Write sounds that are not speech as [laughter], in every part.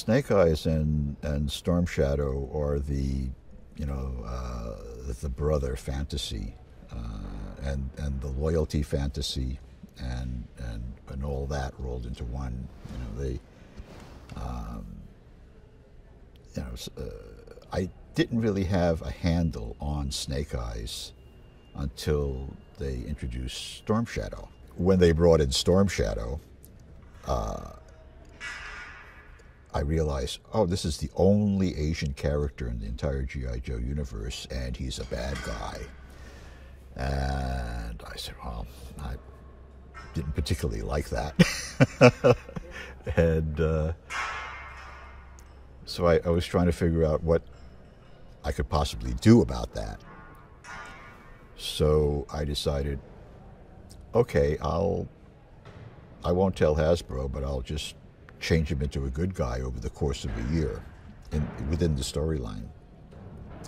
Snake Eyes and and Storm Shadow are the, you know, uh, the brother fantasy, uh, and and the loyalty fantasy, and and and all that rolled into one. You know, they, um, you know, uh, I didn't really have a handle on Snake Eyes until they introduced Storm Shadow. When they brought in Storm Shadow, uh, I realized, oh, this is the only Asian character in the entire G.I. Joe universe, and he's a bad guy. And I said, well, I didn't particularly like that. [laughs] and uh, so I, I was trying to figure out what I could possibly do about that. So I decided, okay, I'll, I won't tell Hasbro, but I'll just change him into a good guy over the course of a year in, within the storyline.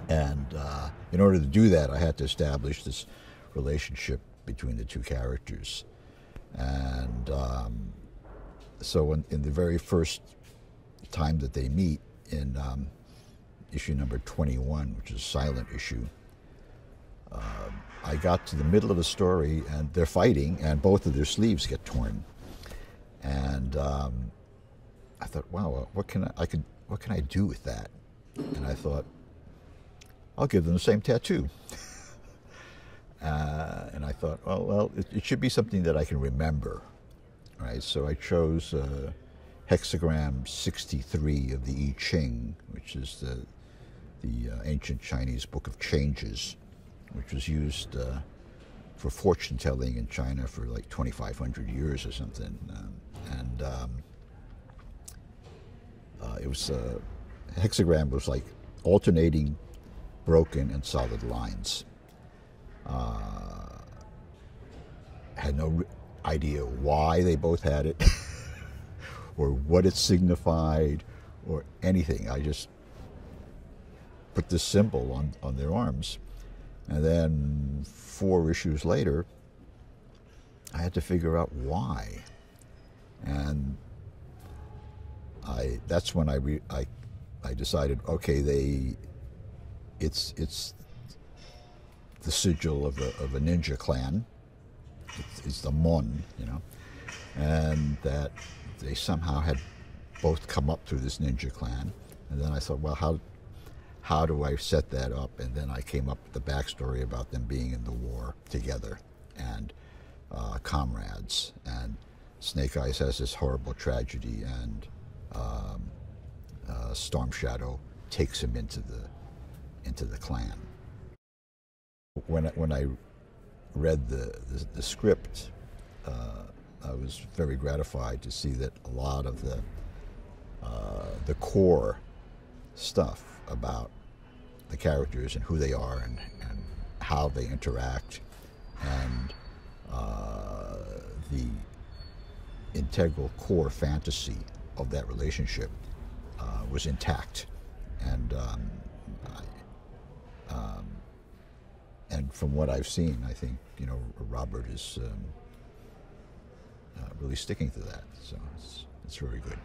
And uh, in order to do that, I had to establish this relationship between the two characters. And um, so, in, in, the very first time that they meet, in um, issue number 21, which is a silent issue, uh, I got to the middle of the story and they're fighting, and both of their sleeves get torn. And um, I thought, wow, what can I, I could what can I do with that? And I thought, I'll give them the same tattoo. [laughs] uh, and I thought, well, well, it, it, should be something that I can remember, right? So I chose uh, hexagram 63 of the I Ching, which is the the uh, ancient Chinese book of changes, which was used uh, for fortune telling in China for like 2,500 years or something. Um, and um, uh, it was a hexagram was like alternating broken and solid lines. Uh, had no idea why they both had it, [laughs] or what it signified, or anything. I just put this symbol on, on their arms. And then four issues later, I had to figure out why. And I that's when I re, I I decided okay they it's it's the sigil of a, of a ninja clan. It's, it's the Mon, you know, and that they somehow had both come up through this ninja clan. And then I thought, well, how how do I set that up? And then I came up with the backstory about them being in the war together and uh, comrades. And Snake Eyes has this horrible tragedy, and um, uh, Storm Shadow takes him into the into the clan. When I, when I read the the, the script, uh, I was very gratified to see that a lot of the uh, the core stuff about the characters and who they are and, and how they interact and uh, the integral core fantasy of that relationship uh, was intact, and um, I, um, and from what I've seen, I think you know Robert is um, uh, really sticking to that. So it's it's very good.